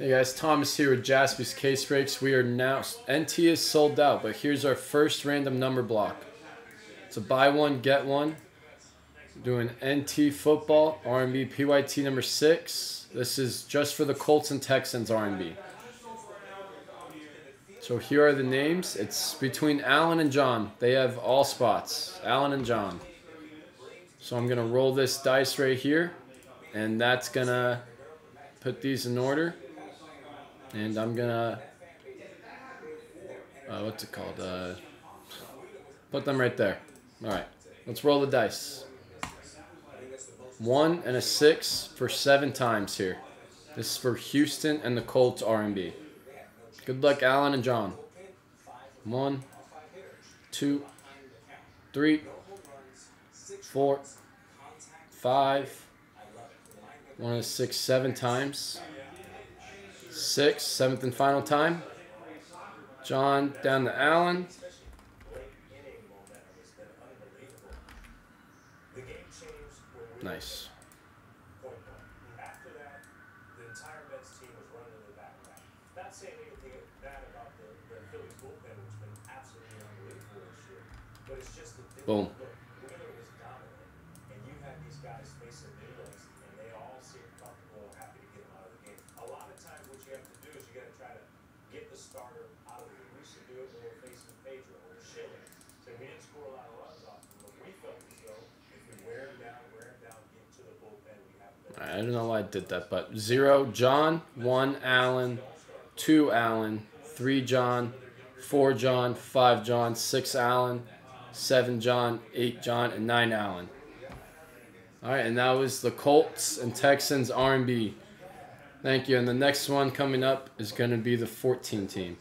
Hey guys, Thomas here with Jaspy's Case Breaks. We are now, NT is sold out, but here's our first random number block. It's a buy one, get one. Doing NT football, RNB PYT number six. This is just for the Colts and Texans RNB. So here are the names. It's between Alan and John. They have all spots. Alan and John. So I'm going to roll this dice right here. And that's going to put these in order. And I'm gonna, uh, what's it called? Uh, put them right there. All right, let's roll the dice. One and a six for seven times here. This is for Houston and the Colts R&B. Good luck, Alan and John. One, two, three, four, five. One and a six, seven times. Six, seventh and final time. John down to Allen. Nice. After that, the entire Mets team was running in the background. Not saying anything bad about the, the Phillies bullpen, which has been absolutely unbelievable this year, but it's just the Boom. I don't know why I did that, but zero John, one Allen, two Allen, three John, four John, five John, six Allen, seven John, eight John, and nine Allen. All right, and that was the Colts and Texans R&B. Thank you. And the next one coming up is going to be the 14 team.